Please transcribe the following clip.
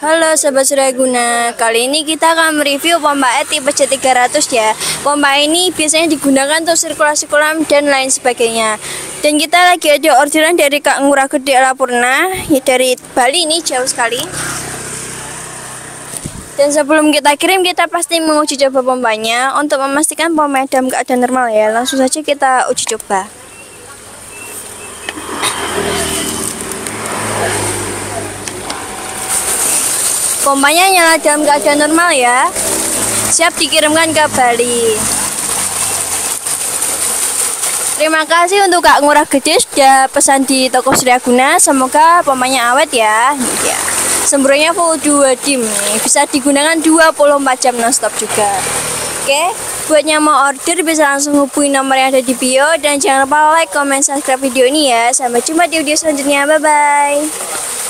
Halo Sobat Suryaguna, kali ini kita akan mereview pompa E tipe C300 ya. Pompa ini biasanya digunakan untuk sirkulasi kolam dan lain sebagainya. Dan kita lagi ada orderan dari Kak Ngurah Gede Lapurna ya Dari Bali ini jauh sekali. Dan sebelum kita kirim kita pasti menguji coba pompanya. Untuk memastikan pompa dalam keadaan normal ya Langsung saja kita uji coba Pompanya nyala dalam keadaan normal ya. Siap dikirimkan ke Bali. Terima kasih untuk Kak Ngurah Gede sudah pesan di toko Suryaguna. Semoga pompanya awet ya. ya. Full 2 dim. Bisa digunakan 24 jam nonstop juga. Oke, buat yang mau order bisa langsung hubungi nomor yang ada di bio dan jangan lupa like, comment, subscribe video ini ya. Sampai jumpa di video selanjutnya. Bye bye.